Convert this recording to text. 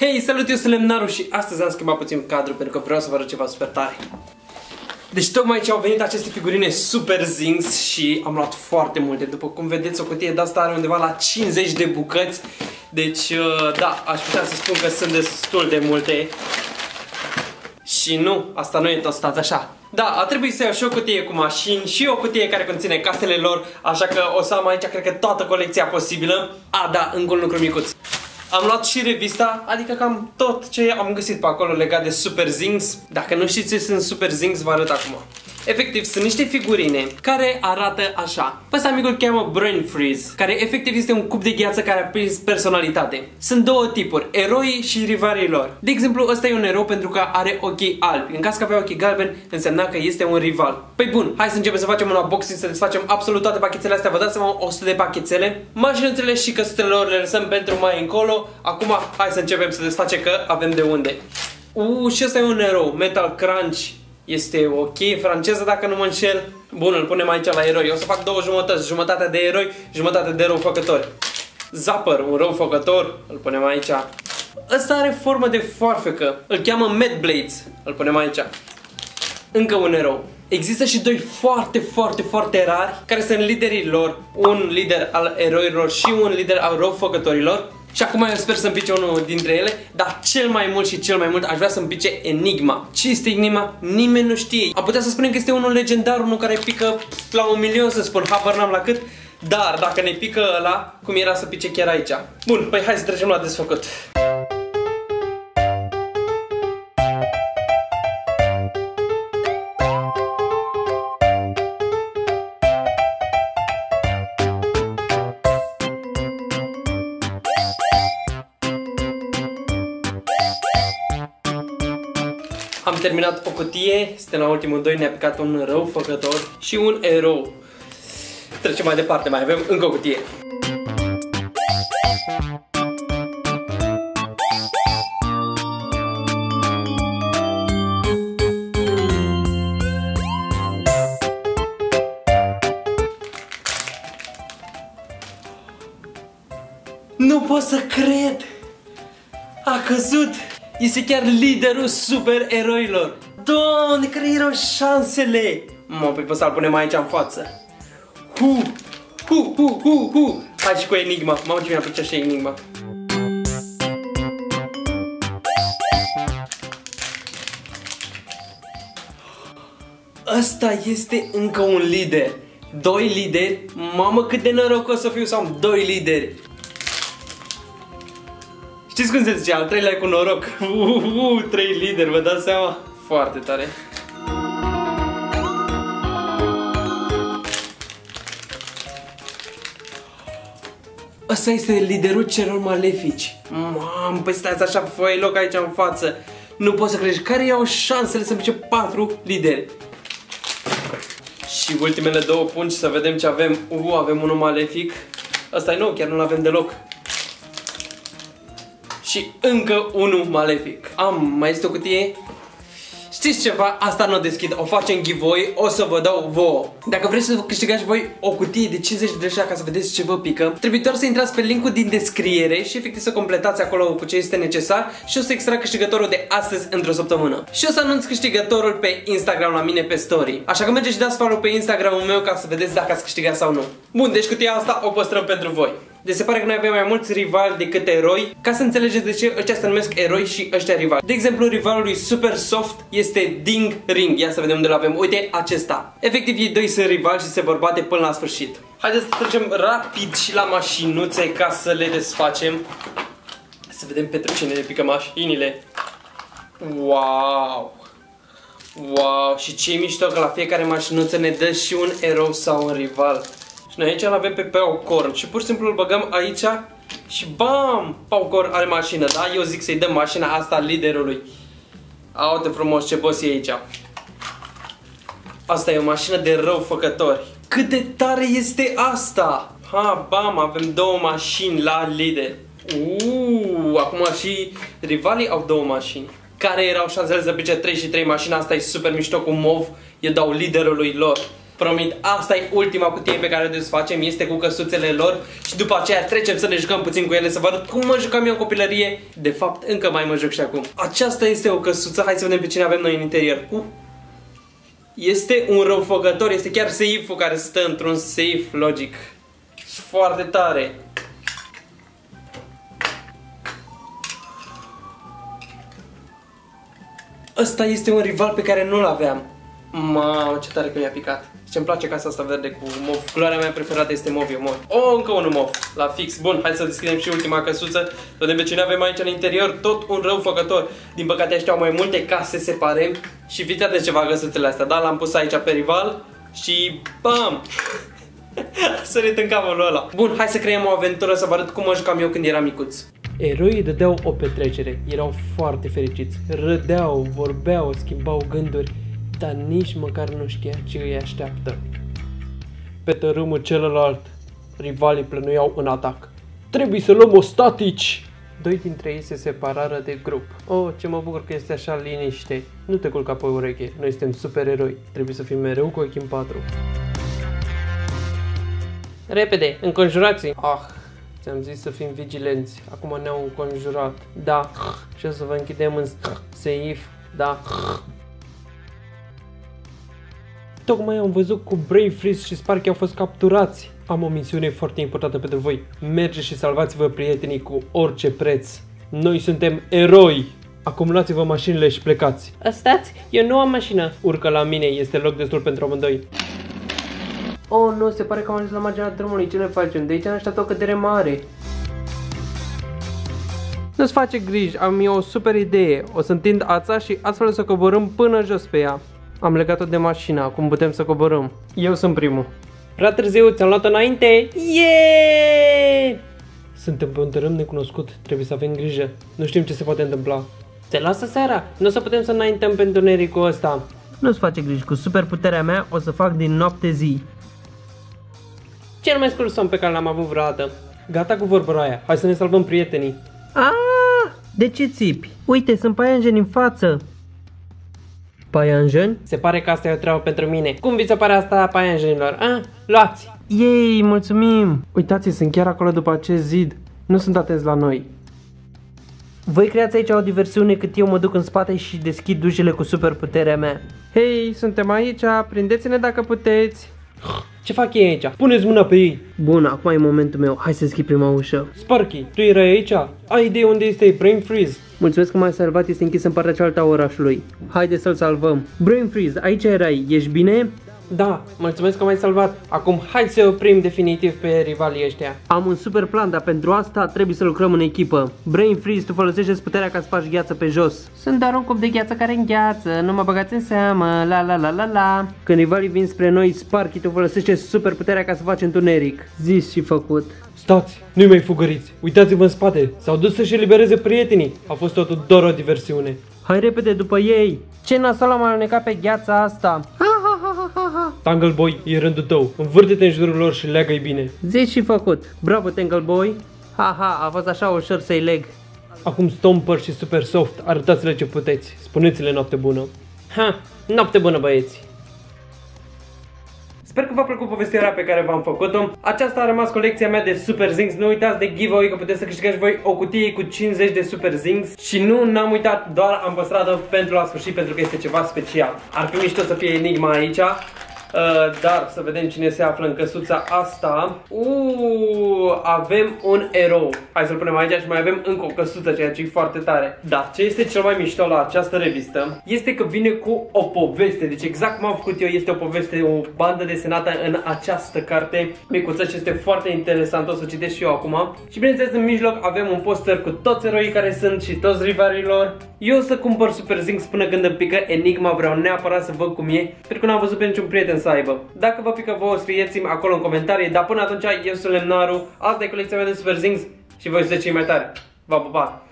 Hei, salut, eu sunt Lemnaru și astăzi am schimbat puțin cadru pentru că vreau să vă arăt ceva super tare. Deci tocmai ce au venit aceste figurine Super Zings și am luat foarte multe. După cum vedeți, o cutie de asta are undeva la 50 de bucăți. Deci, uh, da, aș putea să spun că sunt destul de multe. Și nu, asta nu e tot stat așa. Da, a trebuit să iau și o cutie cu mașini și o cutie care conține casele lor, așa că o să am aici, cred că, toată colecția posibilă. A, da, încă un lucru micuț. Am luat și revista, adică cam tot ce am găsit pe acolo legat de Super Zings. Dacă nu știți ce sunt Super Zings, vă arăt acum. Efectiv, sunt niște figurine care arată așa. Pe ăsta amicul cheamă Brain Freeze, care efectiv este un cub de gheață care a prins personalitate. Sunt două tipuri, eroi și rivalii lor. De exemplu, ăsta e un erou pentru că are ochii albi. În caz că avea ochii galbeni, însemna că este un rival. Păi bun, hai să începem să facem un unboxing, să desfacem absolut toate pachetele astea. Vă dați seama, 100 de pachetele. Mașinuțele și căsuțele lor le lăsăm pentru mai încolo. Acum, hai să începem să desfacem că avem de unde. Uuu, și ăsta e un erou, Metal Crunch este ok, franceză dacă nu mă înșel. Bun, îl punem aici la eroi. O să fac două jumătăți, jumătate de eroi, jumătate de răufăcători. Zapper, un răufăcător, îl punem aici. Ăsta are formă de foarfecă, îl cheamă Mad Blades, îl punem aici. Încă un erou. Există și doi foarte, foarte, foarte rari, care sunt liderii lor. Un lider al eroilor și un lider al răufăcătorilor. Și acum eu sper să-mi pice unul dintre ele, dar cel mai mult și cel mai mult aș vrea să-mi pice Enigma. Ce este Enigma? Nimeni nu știe. Am putea să spunem că este unul legendar, unul care pică la un milion să spun, habar n-am la cât, dar dacă ne pică ăla, cum era să pice chiar aici? Bun, păi hai să trecem la desfăcut. Terminat o cutie, suntem la ultimul 2, ne-a picat un răufăcător și un erou. Trecem mai departe, mai avem încă o cutie. Nu pot să cred! A căzut! Este chiar liderul supereroilor. Doamne, care erau șansele? Mă, pe ăsta îl punem aici în față. Hu, hu, hu, hu, hu. Hai și cu Enigma. Mamă, ce mi-a plăcea și Enigma. Ăsta este încă un lider. Doi lideri. Mamă, cât de norocos să fiu să am doi lideri. Știți cum se zice? Al treilea cu noroc. Uh, uh, trei lideri, vă dați seama? Foarte tare. Ăsta este liderul celor malefici. Mam, păi stați așa, foi loc aici în față. Nu pot să crezi. Care iau șansele să pice patru lideri? Și ultimele două pungi să vedem ce avem. Uh, avem unul malefic. Ăsta e nou, chiar nu-l avem deloc și încă unul malefic. Am, mai este o cutie? Știți ceva? Asta nu o deschid, o facem giveaway, o să vă dau vouă. Dacă vreți să câștigați voi o cutie de 50 de lei ca să vedeți ce vă pică, trebuie doar să intrați pe linkul din descriere și efectiv să completați acolo cu ce este necesar și o să extrag câștigătorul de astăzi într-o săptămână. Și o să anunț câștigătorul pe Instagram la mine pe story. Așa că mergeți și dați follow pe Instagramul meu ca să vedeți dacă ați câștigat sau nu. Bun, deci cutia asta o păstrăm pentru voi. Deci se pare că noi avem mai mulți rivali decât eroi, ca să înțelegeți de ce ăștia se numesc eroi și ăștia rivali. De exemplu, rivalul lui Super Soft este Ding Ring. Ia să vedem unde l-avem. Uite, acesta. Efectiv, ei doi sunt rivali și se vor bate până la sfârșit. Haideți să trecem rapid și la mașinuțe ca să le desfacem. Să vedem pentru cine ne pică mașinile. Wow! Wow! Și ce mișto că la fiecare mașinuță ne dă și un erou sau un rival. Și noi aici îl avem pe Paucorn și pur și simplu îl băgăm aici și bam! Paucorn are mașină, da? Eu zic să-i dăm mașina asta liderului. Aute frumos ce boss e aici. Asta e o mașină de răufăcători. Cât de tare este asta! Ha, bam, avem două mașini la lider. Uuu, acum și rivalii au două mașini. Care erau șansele să pice 3 și 3 mașina asta e super mișto cu mov. Eu dau liderului lor. Promit, asta e ultima cutie pe care o desfacem, este cu căsuțele lor și după aceea trecem să ne jucăm puțin cu ele, să vă arăt cum mă jucam eu în copilărie. De fapt, încă mai mă joc și acum. Aceasta este o căsuță, hai să vedem pe cine avem noi în interior. Uh. Este un răufăcător, este chiar safe-ul care stă într-un safe logic. Foarte tare. Ăsta este un rival pe care nu-l aveam. Mamă, ce tare că mi-a picat. Ce îmi place casa asta verde cu mov. Culoarea mea preferată este mov, eu mov. Oh, încă unul mov. La fix. Bun, hai să deschidem și ultima căsuță. Vedem pe cine avem aici în interior. Tot un rău făcător. Din păcate ăștia au mai multe case separe. Și fiți de ceva căsuțele astea. Da, l-am pus aici pe rival. Și bam! A sărit în capul ăla. Bun, hai să creăm o aventură să vă arăt cum mă jucam eu când eram micuț. Eroii dădeau o petrecere, erau foarte fericiți, râdeau, vorbeau, schimbau gânduri, dar nici măcar nu știa ce îi așteaptă. Pe tărâmul celălalt, rivalii plănuiau în atac. Trebuie să luăm o statici! Doi dintre ei se separară de grup. Oh, ce mă bucur că este așa liniște. Nu te culca pe ureche, noi suntem supereroi. Trebuie să fim mereu cu ochii în patru. Repede, înconjurați Ah, ți-am zis să fim vigilenți. Acum ne-au înconjurat. Da, și o să vă închidem în seif. Da. Tocmai am văzut cu Brave Freeze și Sparky au fost capturați. Am o misiune foarte importantă pentru voi. Mergeți și salvați-vă prietenii cu orice preț. Noi suntem eroi! Acumulați-vă mașinile și plecați. Stați, eu nu am mașină. Urcă la mine, este loc destul pentru amândoi. Oh, nu, se pare că am ajuns la marginea drumului. Ce ne facem? De aici ne așteaptă o cădere mare. Nu-ți face griji, am eu o super idee. O să întind ața și astfel să coborâm până jos pe ea. Am legat-o de mașină, acum putem să coborâm. Eu sunt primul. Prea târziu, ți-am luat înainte. Yeah! Suntem pe un tărâm necunoscut, trebuie să avem grijă. Nu știm ce se poate întâmpla. Se lasă seara, nu o să putem să înaintăm pe întunericul ăsta. Nu-ți face griji, cu super puterea mea o să fac din noapte zi. Cel mai scurt somn pe care l-am avut vreodată. Gata cu vorba aia, hai să ne salvăm prietenii. Ah, de ce țipi? Uite, sunt paianjeni în față. Paianjeni? Se pare că asta e o treabă pentru mine. Cum vi se pare asta paianjenilor? Ah, luați! Ei, mulțumim! Uitați, sunt chiar acolo după acest zid. Nu sunt atenți la noi. Voi creați aici o diversiune cât eu mă duc în spate și deschid dușele cu superputerea mea. Hei, suntem aici, prindeți-ne dacă puteți. Ce fac ei aici? Puneți mâna pe ei. Bun, acum e momentul meu. Hai să deschid prima ușă. Sparky, tu erai aici? Ai idee unde este Brain Freeze? Mulțumesc că m-ai salvat, este închis în partea cealaltă a orașului. Haide să-l salvăm. Brain Freeze, aici erai, ești bine? Da, mulțumesc că m-ai salvat. Acum hai să oprim definitiv pe rivalii ăștia. Am un super plan, dar pentru asta trebuie să lucrăm în echipă. Brain Freeze, tu folosești puterea ca să faci gheață pe jos. Sunt doar un cup de gheață care îngheață, nu mă băgați în seamă, la la la la la. Când rivalii vin spre noi, Sparky, tu folosește super puterea ca să faci întuneric. Zis și făcut. Stați, nu-i mai fugăriți, uitați-vă în spate, s-au dus să-și elibereze prietenii. A fost totul doar o diversiune. Hai repede după ei! Ce nasol am alunecat pe gheața asta? Ha, ha, ha, ha, ha, ha. Tangle Boy, e rândul tău. Învârte-te în jurul lor și leagă-i bine. Zici și făcut. Bravo, Tangle Boy. Ha, ha, a fost așa ușor să-i leg. Acum Stomper și Super Soft, arătați-le ce puteți. Spuneți-le noapte bună. Ha, noapte bună băieți. Sper că v-a plăcut povestirea pe care v-am făcut-o. Aceasta a rămas colecția mea de Super Zings. Nu uitați de giveaway că puteți să câștigați voi o cutie cu 50 de Super Zings. Și nu n-am uitat, doar am păstrat-o pentru la sfârșit pentru că este ceva special. Ar fi mișto să fie enigma aici. Uh, dar să vedem cine se află în căsuța asta. Uuu, avem un erou. Hai să-l punem aici și mai avem încă o căsuță, ceea ce e foarte tare. Da, ce este cel mai mișto la această revistă este că vine cu o poveste. Deci exact cum am făcut eu, este o poveste, o bandă desenată în această carte micuță și este foarte interesant. O să citesc și eu acum. Și bineînțeles în mijloc avem un poster cu toți eroii care sunt și toți rivalilor. Eu o să cumpăr Super Zinc până când îmi pică Enigma, vreau neapărat să văd cum e, pentru că n-am văzut pe niciun prieten să aibă. Dacă vă pică vouă, scrieți-mi acolo în comentarii, dar până atunci eu sunt Lemnaru, asta e colecția mea de Super Zings și voi sunteți cei mai tare. V-am pupat!